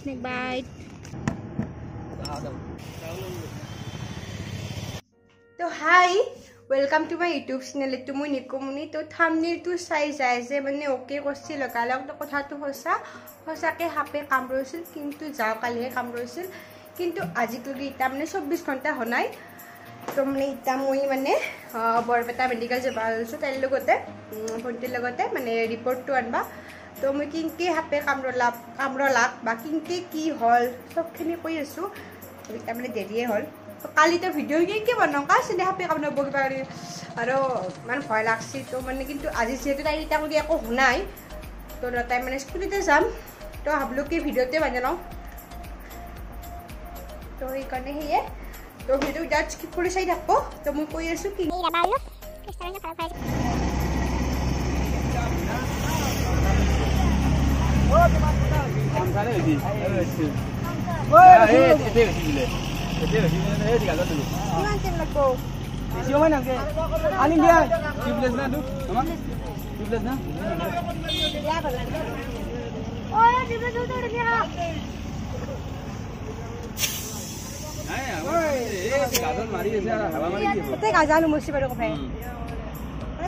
Snake bite. তো hi welcome to my YouTube channel এইটো মই নিকুমনি তো থামনিলটো চাই যায় যে মানে অ'কে কৰিছিল লগালগ তো কথাটো সঁচা সঁচাকৈ সাপে কামুৰিছিল কিন্তু যাওঁ কালিহে কামুৰিছিল কিন্তু আজিকালি এতিয়া মানে চৌব্বিছ ঘণ্টা হোৱাই তো মানে এতিয়া মই মানে বৰপেটা মেডিকেল যাব আছোঁ তাইৰ লগতে ভণ্টিৰ লগতে মানে ৰিপৰ্টটো আনবা তো মই কিনকে সাপে কামৰলা কামৰলাক বা কিনকে কি হ'ল চবখিনি কৈ আছোঁ। এতিয়া মানে দেৰিয়ে হ'ল। কালিতো ভিডিঅ' কিনকে বনাওঁ? কা চিনে সাপে কামৰাব কিবা কৰি আৰু ইমান ভয় লাগছি তো মানে কিন্তু আজি যিহেতু তাই এতিয়া কৰি একো শুনাই তো তাই মানে স্কুটিতে যাম। তো ভাবলোঁ কি ভিডিঅ'তে লওঁ। তো সেইকাৰণে সেয়ে তো ভিডিঅ' এতিয়া স্কিপ কৰি চাই থাকব তো মই কৈ আছোঁ কি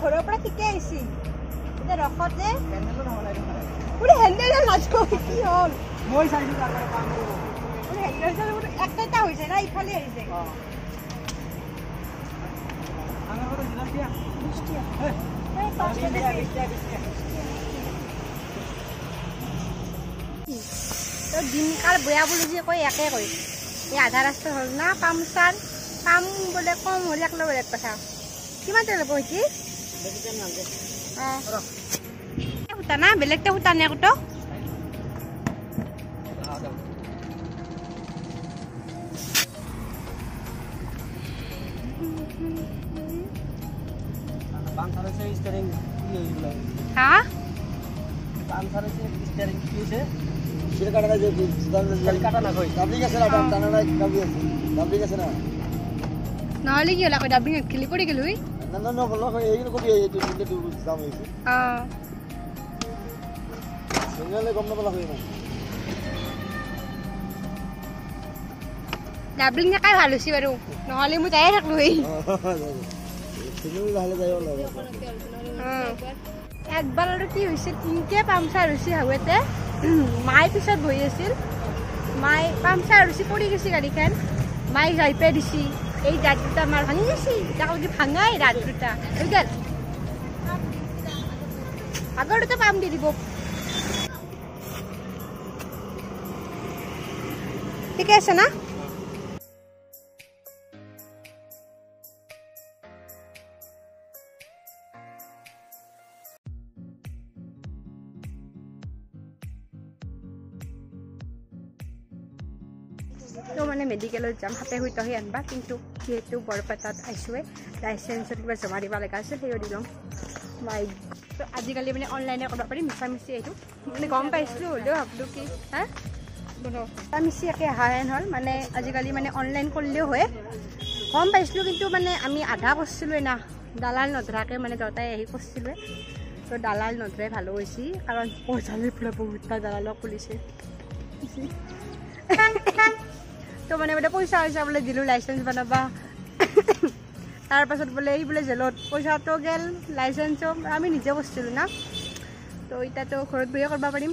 ঘৰৰ পৰা ঠিকে আহিছি যে পুৰি হেণ্ডেল নাচো কি হ'ল মই চাইছোঁ হৈছে না ইফালে আহিছে দিনকাল বেয়া বুলি যে কয় একে কয় এই আধা ৰাস্তা হ'ল না পামচাৰ পাম বোলে কম হ'লে এক লৈ বেলেগ কথা কিমান তেল ল'ব হৈছে অঁ সূতা না বেলেগতে সূতা নে কত ডাবলিং ডাবলি ডাবলিং নহ'লে কি হ'ল আকৌ ডাবিং খেলি পৰি গ'লো না না না বলো এইগুলো কবি এই যে দুটো দুটো দাম হইছে অঁ সিঙ্গেলে গম না বলা হয় না ডাবলিং থাকাই ভাল হৈছে বাৰু? নহ'লে মই যায়ে থাকলোহি। ওলা একবাৰ আৰু কি হৈছিল কিনকে পামচাৰ হৈছে হাৱেতে মায়ে পিছত বহি আছিল। মায়ে পামচাৰ হৈছে পৰি গৈছে গাড়ীখন। মায়ে যাই পাই দিছি। এই দাঁত দুটা মাৰ ভাঙি গৈছি। তাক কি ভাঙাই দাঁত দুটা। হৈ আগৰ দুটা পাম দি দিব। ঠিকে আছে না? তো মানে মেডিকেলত যাম সাপে সৈতে আহি আনবা কিন্তু যিহেতু বৰপেটাত আহিছোঁৱে লাইচেঞ্চত কিবা জমা দিব লগা আছে সেইও দি ল'ম। মাই তো আজিকালি মানে অনলাইনে কৰিব পাৰি মিছা মিছি এইটো। মানে গম পাইছিলোঁ হ'লেও ভাবিলোঁ কি হা? মিছা মিছি একে অহা হেন হ'ল মানে আজিকালি মানে অনলাইন কৰিলেও হয়। গম পাইছিলোঁ কিন্তু মানে আমি আধা কৰিছিলোঁৱে না। দালাল নধৰাকৈ মানে দেউতাই আহি কৰিছিলোঁৱে তো দালাল নধৰাই ভালো হৈছে কাৰণ পইচালৈ পৰা বহুতটা দালালক খুলিছে। তো মানে বোলে পইচা পইচা বোলে দিলোঁ লাইচেঞ্চ বনাবা। তাৰপাছত বোলে এই বোলে জেলত পইচাটো গেল লাইচেঞ্চো আমি নিজে বস্তিলোঁ না। তো এতিয়াতো ঘৰত বহিয়ে কৰিব পাৰিম।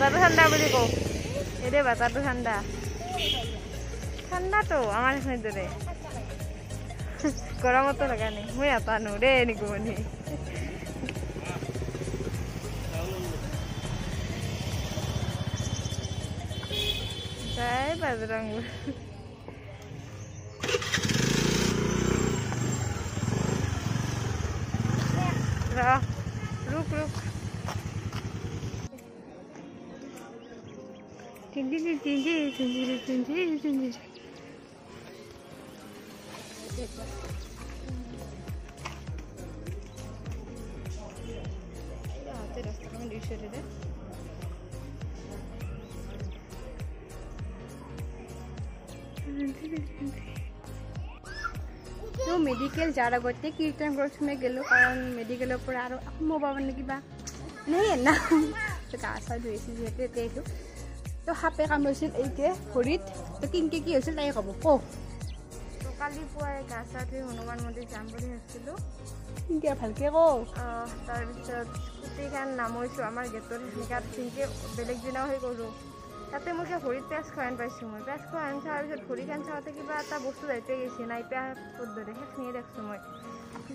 না ঠান্ডা বুলি কওঁ। এদে বাতারটো ঠান্ডা ঠান্ডা তো আমার এখানে দূরে গরমতো লাগা নেই। মই এটা জয় বজরং ৰাস্তাখন দিছে দে তো মেডিকেল যাৰ আগতে কীৰ্তন প্ৰথমে গ'লোঁ কাৰণ মেডিকেলৰ পৰা আৰু সোমাব মানে কিবা নাই না গা চা ধুইছোঁ যিহেতু এতিয়া এইটো তো সাপে কামুৰিছিল এইটোৱে ভৰিত তো কিনকে কি হৈছিল তাই ক'ব তো কালি পুৱাই গা চা ধুই হনুমান মন্দিৰ যাম বুলি ভাবিছিলোঁ কিনকে ভালকৈ কওঁ তাৰপিছত স্কুটিখন নামৰিছোঁ আমাৰ গেটত সেনেকৈ সেনেকৈ বেলেগ দিনাও সেই কৰোঁ তাতে মই কিবা ভৰিত পেজ খোৱান পাইছোঁ মই পেজ খোৱান চোৱাৰ পিছত ভৰিখন চাওঁতে কিবা এটা বস্তু যাইতে গৈছে নাইপা পদ্ধতি সেইখিনিয়ে দেখছোঁ মই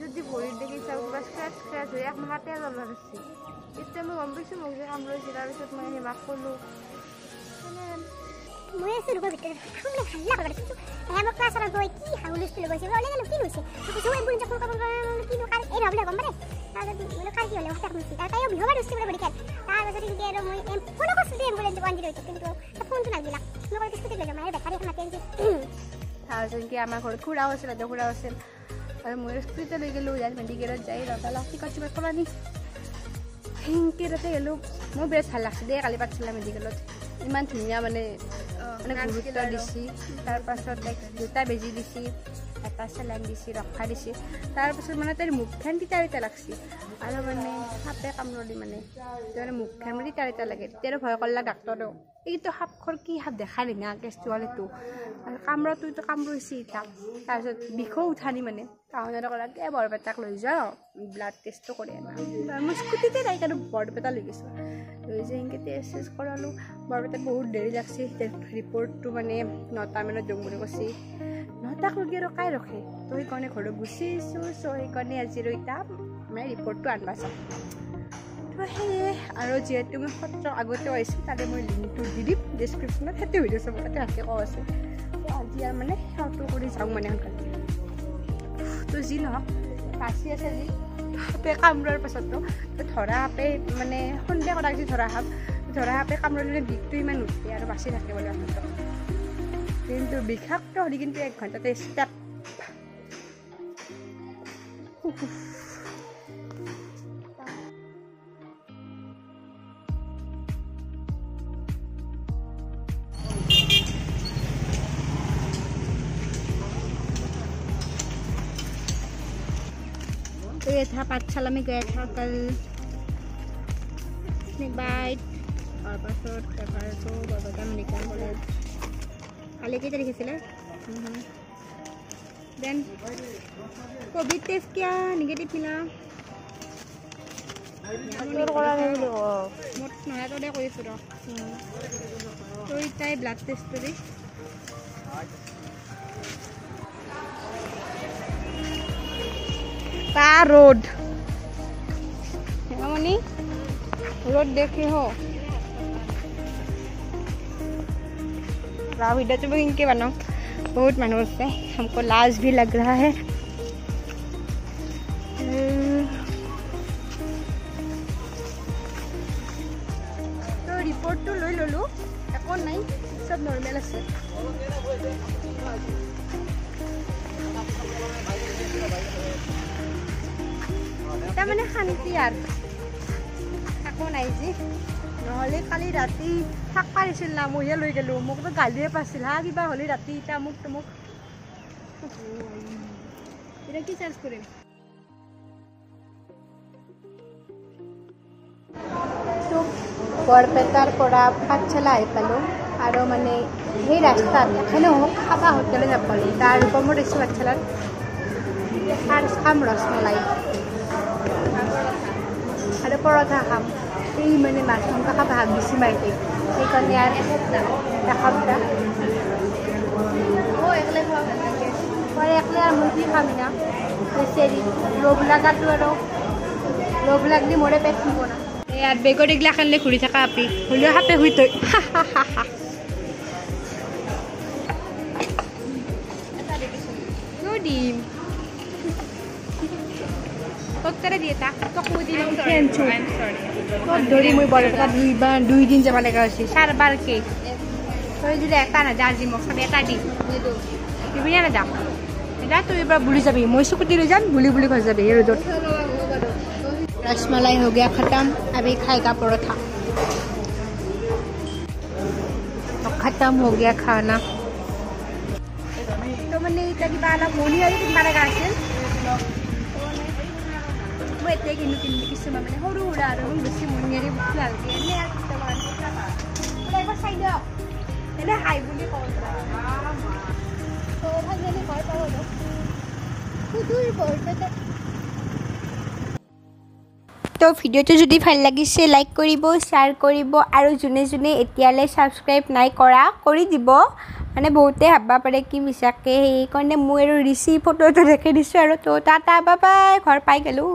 যদি ভৰিত দেখি চাওঁ কিবা স্ক্ৰেচ স্ক্ৰেচ হৈ এক মাহ ওলাব ধৰিছে এতিয়া মই গম পাইছোঁ মোক যে কামুৰিছে তাৰপিছত মই সেই মাক ক'লোঁ মই আছো ৰুমৰ ভিতৰত হাল্লা কৰা দেখিছো এহে মোক ক্লাছত গৈ কি হাউলুষ্টিল গৈছে ওলাই গেলো কি হৈছে কৈছো এই বুঢ়ী ফোন কৰিব কিনো কাৰ এই গম পালে তাৰপিছত বোলে কাৰ কি হ'লে হঠাৎ শুনিছি তাৰ তাইও বিহবা দুষ্টি কৰি পৰীক্ষাত তাৰপাছত এনেকৈ আৰু মই এম ফোনো কৰিছোঁ দেই এম্বুলেঞ্চ জিৰ' এইটত কিন্তু ফোনটো নাগিলা মই কৈ স্কুটিত লৈ যাম আৰু বেটাৰী এখন মাতি আনিছে তাৰপিছত কি আমাৰ ঘৰত খুৰাও আছিল দাদা খুৰাও আছিল আৰু মই স্কুটিতে লৈ গ'লোঁ ইয়াত মেডিকেলত যাই লগালগ টিকট চিকট কৰা নি সেনেকৈ তাতে গ'লোঁ মোৰ বিৰাট ভাল লাগছে দেই কালি পাঠশালা মেডিকেলত ইমান ধুনীয়া মানে মানে গুৰুত্ব দিছি তাৰপাছত তাইক দুটা বেজি দিছি। এটা চেলাইন দিছি ৰখা দিছি। তাৰপাছত মানে তাইৰ মুখখন তিতা তিতা লাগছি। আৰু মানে সাপে কামুৰলি মানে। তেতিয়া মানে মুখখন মানে তিতা তিতা লাগে। তেতিয়া ভয় কৰলাক ডাক্তৰেও এইটো সাপখৰ কি সাপ দেখা নাই না হ'লেতো আৰু কামৰাটোতো কামুৰিছি তাক তাৰপিছত বিষও উঠানি মানে। টাউনত ক'লাক এই বৰপেটাক লৈ যাওঁ ব্লাড টেষ্টটো কৰি আনা। মই স্কুটিতে তাইক আৰু বৰপেটা লৈ গৈছোঁ। লৈ যাই সেনেকৈ টেষ্ট চেষ্ট কৰালোঁ। বৰপেটাত বহুত দেৰি লাগছি। ৰিপৰ্টটো মানে নটা মানত দিওঁ বুলি কৈছে নটাক লগি আৰু কাই ৰখে তো সেইকাৰণে ঘৰত গুচি আহিছোঁ চ' সেইকাৰণে আজি এতিয়া মানে ৰিপৰ্টটো আনবা চাম তো সেয়ে আৰু যিহেতু মই সত্ৰ আগতেও আহিছোঁ তাতে মই লিংকটো দি দিম ডিছক্ৰিপশ্যনত সেইটো ভিডিঅ' চাব তাতে ভালকৈ কোৱা আছে তো আজি আৰু মানে সেৱাটো কৰি যাওঁ মানে সোনকালে তো যি নহওক বাচি আছে যি সাপে কামোৰাৰ পাছতো তো ধৰা সাপে মানে সন্ধিয়া কৰা যি ধৰা সাপ ধৰা সাপে কামোৰিলে বিষটো ইমান নুঠে আৰু বাচি থাকে বুলি কিন্তু বিষাক্ত হলে কিন্তু এক ঘন্টাতে স্টেপ तो ये था पाठशाला में गया था कल स्नेक बाइट और बस और तो बाबा का निकाल बोले তাৰিখ আছিলে দেন ক'ভিড টেষ্ট কিয় নিগেটিভ মিলা তোৰ কৰা নাই বুলি কওঁ মোৰ নহয় তই কৰিছোঁ ৰ তই তাই ব্লাড টেষ্ট কৰি का रोड मनी रोड देखे हो राव वीडियो तो मैं इनके बनाऊँ बहुत मनोज है हमको लाज भी लग रहा है তো ৰিপৰ্টটো লৈ ল'লোঁ একো নাই চব নৰ্মেল আছে তাৰমানে শান্তি আৰু একো নাই যি নহ'লে কালি ৰাতি থাক পাৰিছিল না, মইহে লৈ গ'লোঁ। মোকতো গালিয়ে পাইছিল। হা, কিবা হ'লে ৰাতি এতিয়া মোক মোক এতিয়া কি চাৰ্জ কৰিম? বৰপেটাৰ পৰা পাঠশালা আহি পালোঁ। আৰু মানে সেই ৰাস্তাত এখনও খাবা হোটেলে নাপালোঁ তাৰ ৰূপমত আহিছোঁ পাঠশালাত ফাৰ্ষ্ট খাম ৰসমলাই আৰু পৰঠা খাম। এই মানে মাছ মাংস খাব হাক বেছি মাৰি থাকে সেইকাৰণে আৰু এসপ্তাহ মই একলাই আৰু মই কি খাম না। চেৰি লোভ লগাটো আৰু। লোভ লাগলি মোৰে পেট থিব না। এই আৰু বেগৰ এইগিলাখান ঘূৰি থকা আপি। হ'লেও সাপে শুই থৈ দিম? ৰসমলাই হ'ব খাটাম। আমি খাই গা পৰঠা। খাটাম হ'ব খানা। মানে কিবা অলপ মৰি আৰু কিবা লগা আছিল? এতিয়া কিনো কিনো কিছুমান মানে সৰু সুৰা আৰু বেছি মনিয়াৰী বস্তু নালাগে এনে আৰু কেইটামান এবাৰ চাই দিয়ক এনে হাই বুলি কওঁ তো ভিডিঅ'টো যদি ভাল লাগিছে লাইক কৰিব শ্বেয়াৰ কৰিব আৰু যোনে যোনে এতিয়ালৈ ছাবস্ক্ৰাইব নাই কৰা কৰি দিব মানে বহুতে ভাবিব পাৰে কি মিছাকৈ সেইকাৰণে মই আৰু ৰিচি ফটো এটা দেখি দিছোঁ আৰু তো টাটা বাই বাই ঘৰ পাই গ'লোঁ